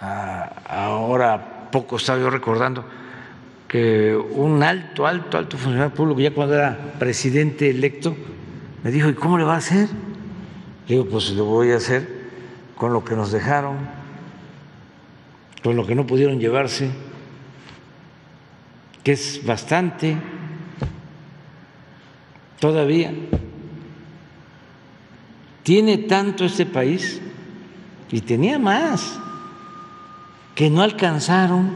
ahora poco estaba yo recordando que un alto, alto, alto funcionario público, ya cuando era presidente electo, me dijo, ¿y cómo le va a hacer? Le digo, pues lo voy a hacer con lo que nos dejaron, con lo que no pudieron llevarse, que es bastante todavía. Tiene tanto este país y tenía más que no alcanzaron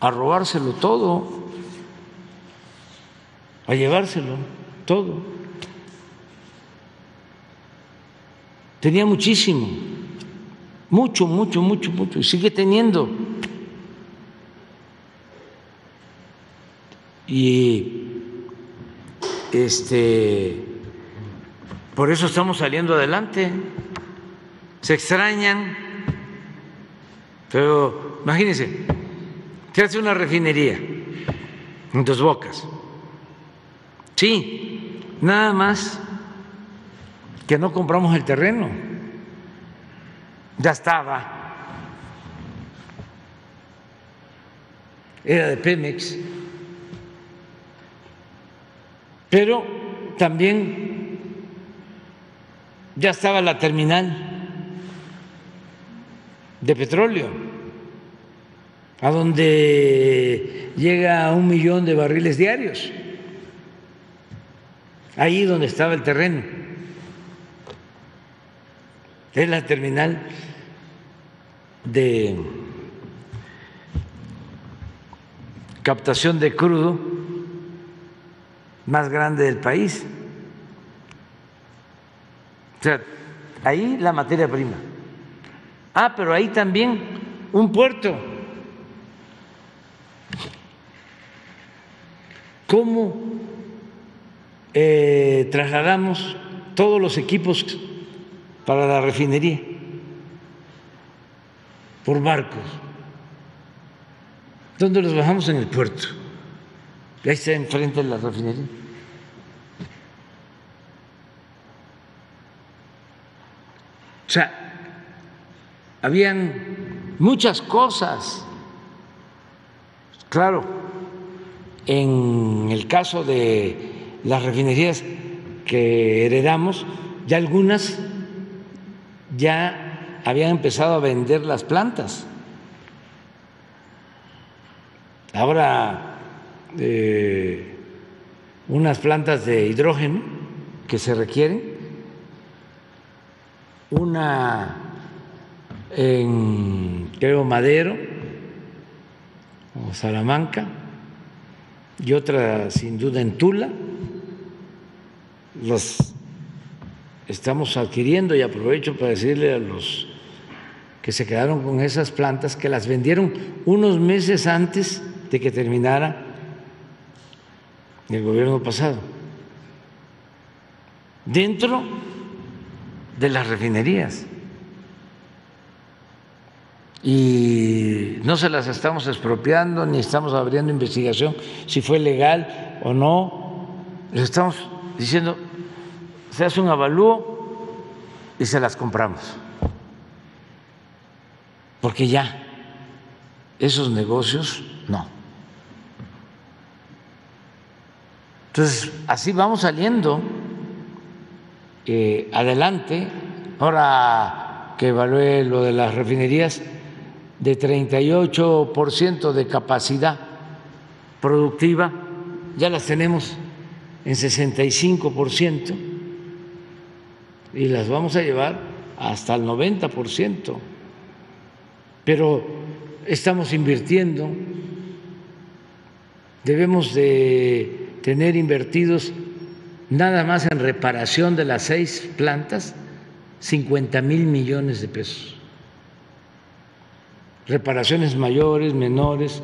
a robárselo todo, a llevárselo todo. Tenía muchísimo, mucho, mucho, mucho, mucho, y sigue teniendo. Y este por eso estamos saliendo adelante. Se extrañan, pero imagínense, se hace una refinería en dos bocas. Sí, nada más que no compramos el terreno. Ya estaba. Era de Pemex. Pero también ya estaba la terminal de petróleo, a donde llega a un millón de barriles diarios, ahí donde estaba el terreno. Es la terminal de captación de crudo más grande del país. O sea, ahí la materia prima. Ah, pero ahí también un puerto. ¿Cómo eh, trasladamos todos los equipos para la refinería? Por barcos. ¿Dónde los bajamos? En el puerto. Ahí está enfrente de la refinería. O sea, habían muchas cosas. Claro, en el caso de las refinerías que heredamos, ya algunas ya habían empezado a vender las plantas. Ahora, eh, unas plantas de hidrógeno que se requieren una en, creo, Madero o Salamanca y otra sin duda en Tula. Los estamos adquiriendo y aprovecho para decirle a los que se quedaron con esas plantas que las vendieron unos meses antes de que terminara el gobierno pasado. Dentro de las refinerías. Y no se las estamos expropiando ni estamos abriendo investigación si fue legal o no. Les estamos diciendo, se hace un avalúo y se las compramos. Porque ya, esos negocios no. Entonces, así vamos saliendo adelante, ahora que evalué lo de las refinerías, de 38% de capacidad productiva, ya las tenemos en 65% y las vamos a llevar hasta el 90%, pero estamos invirtiendo, debemos de tener invertidos nada más en reparación de las seis plantas, 50 mil millones de pesos. Reparaciones mayores, menores,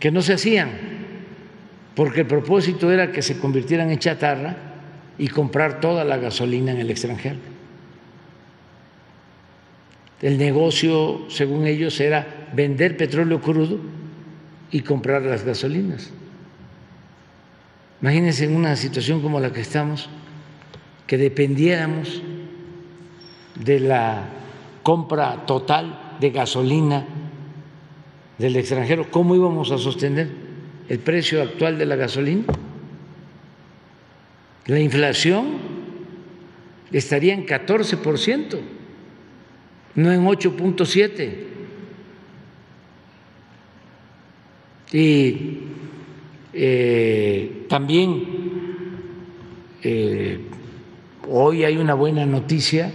que no se hacían, porque el propósito era que se convirtieran en chatarra y comprar toda la gasolina en el extranjero. El negocio, según ellos, era vender petróleo crudo y comprar las gasolinas. Imagínense en una situación como la que estamos, que dependiéramos de la compra total de gasolina del extranjero, ¿cómo íbamos a sostener el precio actual de la gasolina? La inflación estaría en 14%, no en 8.7%. Y eh, también eh, hoy hay una buena noticia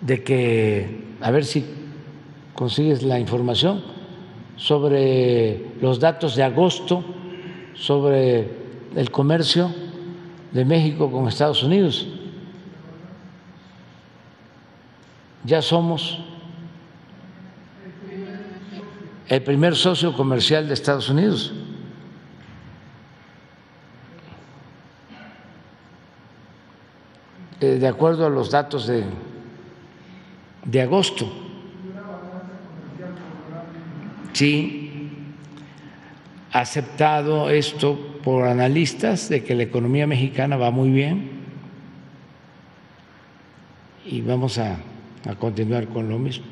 de que, a ver si consigues la información, sobre los datos de agosto, sobre el comercio de México con Estados Unidos. Ya somos el primer socio comercial de Estados Unidos. Eh, de acuerdo a los datos de, de agosto. Sí, aceptado esto por analistas de que la economía mexicana va muy bien y vamos a, a continuar con lo mismo.